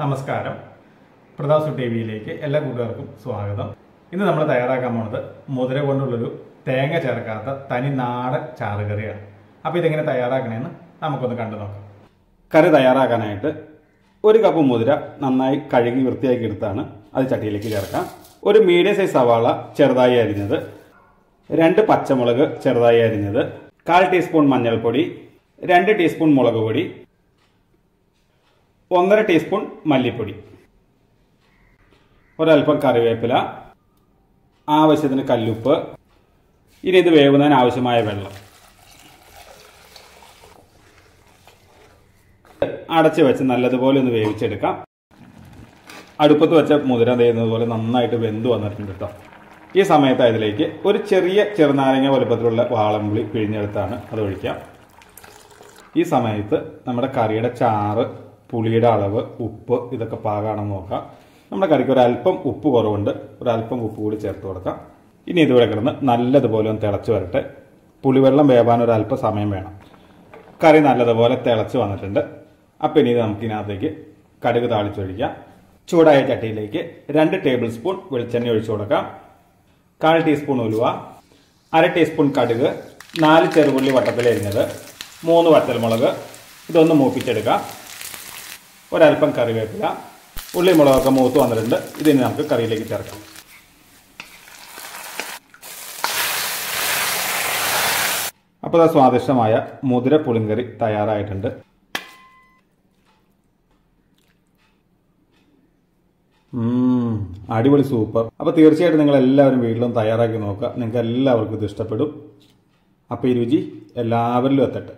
നമസ്കാരം. പ്രതാസു ടി വിയിലേക്ക് എല്ലാ കൂട്ടുകാർക്കും സ്വാഗതം. ഇന്ന് നമ്മൾ തയ്യാറാക്കാൻ പോണത് മുതിര കൊണ്ടുള്ളൊരു തേങ്ങ ചേർക്കാത്ത തനി നാടൻ ചാറുകറിയാണ് അപ്പോൾ ഇതെങ്ങനെ തയ്യാറാക്കണമെന്ന് നമുക്കൊന്ന് കണ്ടു നോക്കാം. കറി തയ്യാറാക്കാനായിട്ട് ഒരു കപ്പ് മുതിര നന്നായി കഴുകി വൃത്തിയാക്കി എടുത്താണ് അത് ചട്ടിയിലേക്ക് ചേർക്കാം. ഒരു മീഡിയം സൈസ് സവാള ചെറുതായി അരിഞ്ഞത്. രണ്ട് പച്ചമുളക് ചെറുതായി അരിഞ്ഞത്. കാൽ ടീസ്പൂൺ മഞ്ഞൾപ്പൊടി. രണ്ട് ടീസ്പൂൺ മുളക് പൊടി. ഒന്നര ടീസ്പൂൺ മല്ലിപ്പൊടി. ഒരൽപ്പം കറിവേപ്പില. ആവശ്യത്തിന് കല്ലുപ്പ്. ഇനി ഇത് വേവുന്നതിന് ആവശ്യമായ വെള്ളം. അടച്ച് വെച്ച് നല്ലതുപോലെ ഒന്ന് വേവിച്ചെടുക്കാം. അടുപ്പത്ത് വെച്ച മുതിര തേയുന്നത് പോലെ നന്നായിട്ട് വെന്ത് വന്നിട്ടുണ്ട് കേട്ടോ ഈ സമയത്ത് അതിലേക്ക് ഒരു ചെറിയ ചെറുനാരങ്ങ വലുപ്പത്തിലുള്ള വാളംപുളി പിഴിഞ്ഞെടുത്താണ് അത് ഒഴിക്കാം. ഈ സമയത്ത് നമ്മുടെ കറിയുടെ ചാറ് പുളിയുടെ അളവ് ഉപ്പ് ഇതൊക്കെ പാകാണെന്ന് നോക്കാം. നമ്മുടെ കറിക്ക് ഒരല്പം ഉപ്പ് കുറവുണ്ട്. ഒരല്പം ഉപ്പ് കൂടി ചേർത്ത് കൊടുക്കാം. ഇനി ഇതുവരെ കിടന്ന് നല്ലതുപോലെ ഒന്ന് തിളച്ച് വരട്ടെ. പുളിവെള്ളം വേവാൻ ഒരല്പം സമയം വേണം. കറി നല്ലതുപോലെ തിളച്ച് വന്നിട്ടുണ്ട്. അപ്പം ഇനി ഇത് നമുക്കിതിനകത്തേക്ക് കടുക് താളിച്ചൊഴിക്കാം. ചൂടായ ചട്ടിയിലേക്ക് രണ്ട് ടേബിൾ സ്പൂൺ വെളിച്ചെണ്ണ ഒഴിച്ചു കൊടുക്കാം. കാൽ ടീസ്പൂൺ ഉലുവ അര ടീസ്പൂൺ കടുക് നാല് ചെറുപുള്ളി വട്ടത്തിലരിഞ്ഞത് മൂന്ന് വറ്റൽമുളക് ഇതൊന്ന് മൂപ്പിച്ചെടുക്കാം. ഒരല്പം കറിവേപ്പില ഉള്ളി മുളകൊക്കെ മൂത്ത് വന്നിട്ടുണ്ട്. ഇതിന് നമുക്ക് കറിയിലേക്ക് ചേർക്കാം. അപ്പോൾ സ്വാദിഷ്ടമായ മുതിര പുളിങ്കറി തയ്യാറായിട്ടുണ്ട്. അടിപൊളി സൂപ്പർ. അപ്പോൾ തീർച്ചയായിട്ടും നിങ്ങൾ എല്ലാവരും വീട്ടിലും തയ്യാറാക്കി നോക്കുക. നിങ്ങൾക്ക് എല്ലാവർക്കും ഇത് ഇഷ്ടപ്പെടും. അപ്പോൾ ഈ രുചി എല്ലാവരിലും എത്തട്ടെ.